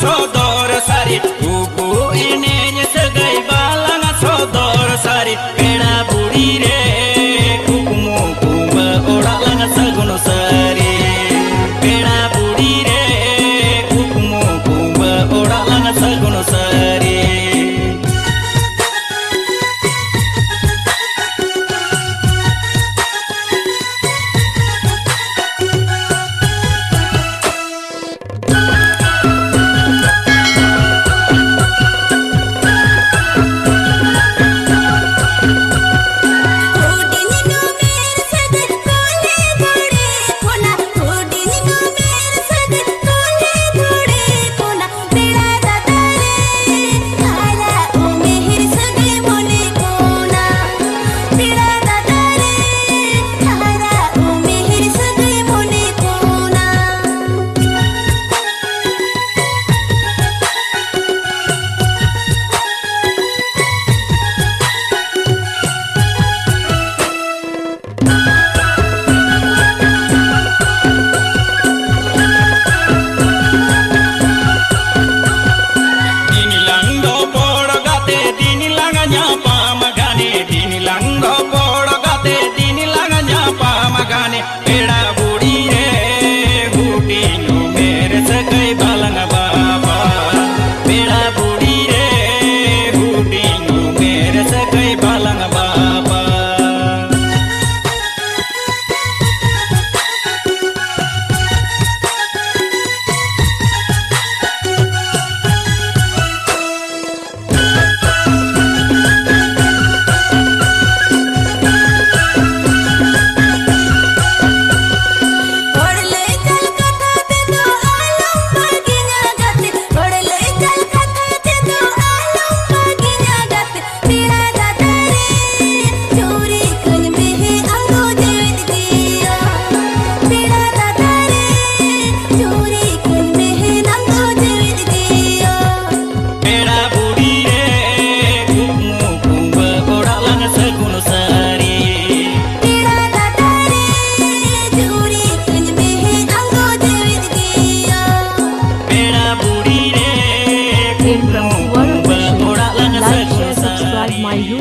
서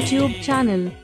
YouTube channel.